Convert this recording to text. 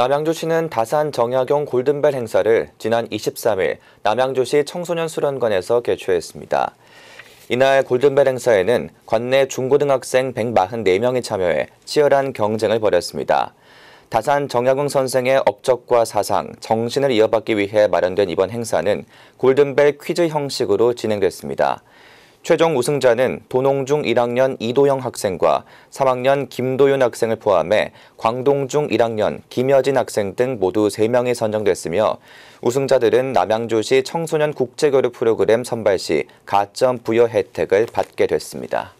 남양주시는 다산 정약용 골든벨 행사를 지난 23일 남양주시 청소년 수련관에서 개최했습니다. 이날 골든벨 행사에는 관내 중고등학생 144명이 참여해 치열한 경쟁을 벌였습니다. 다산 정약용 선생의 업적과 사상, 정신을 이어받기 위해 마련된 이번 행사는 골든벨 퀴즈 형식으로 진행됐습니다. 최종 우승자는 도농중 1학년 이도영 학생과 3학년 김도윤 학생을 포함해 광동중 1학년 김여진 학생 등 모두 3명이 선정됐으며 우승자들은 남양주시 청소년 국제교류 프로그램 선발 시 가점 부여 혜택을 받게 됐습니다.